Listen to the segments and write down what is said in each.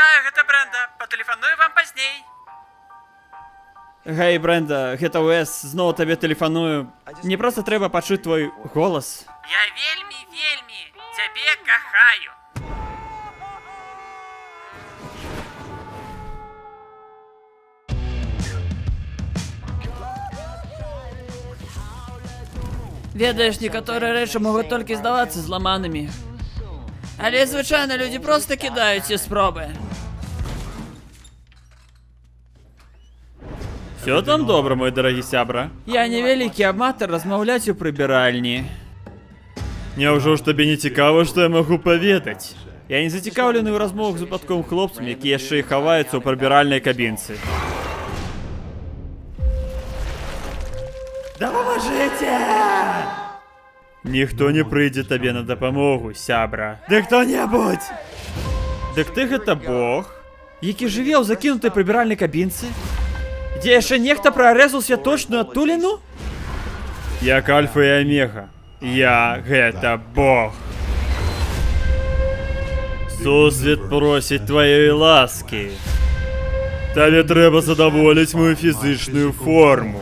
Вітаю, гэта Брэнда. Патэлефаную вам пазней. Гэй, Брэнда, гэта Уэс, зноў табе тэлефаную. Мне проста трэба пачуць твой голас. Я вельмі, вельмі цябе кахаю. Ведаеш, некаторыя рэчы могуць толькі здавацца зламанымі. Але звычайна людзі проста кідаюць і спробы. Все там добра, мой дарагі сябра. Я невялікі аматар размаўляць у прыбіральні. Няўжо ж табе не цікава, што я магу паведаць? Я не зацікаўлены ў размовах з выпадковым хлопцам, які яшчэ і хаваюцца ў прыбіральнай кабінцы. Дапамажыце! Ніхто не прыйдзе табе на дапамогу, сябра. Ды хто-небудзь! Дык ты гэта бог, які жыве ў закінутай прыбіральнай кабінцы? Дзе яшчэ нехта прарэзаў святочную адтуліну? Як альфа і омега. Я гэта бог. Сусвет просіць тваёй ласкі. Табе трэба задаволіць мою фізычную форму.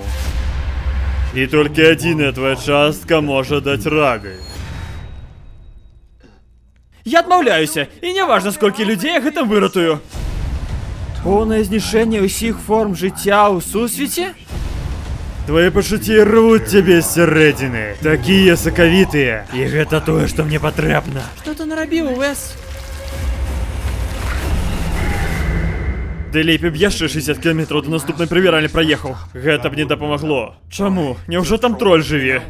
І толькі адзіная твоя частка можа даць рады. Я адмаўляюся, і не важна, сколькі людзей я гэта выратую. Поўнае знішэнне ўсіх форм жыцця ў сусвеце? Твои пачуцці рвуць цябе з сярэдзіны. Такія сакавітыя. І гэта тое, што мне патрэбна. Што ты нарабіў, Уэс? Ды лепей б яшчэ 60 кіламетраў да наступнай прыбіральні праехаў. Гэта б не дапамагло. Чаму? Няўжо там троль жыве?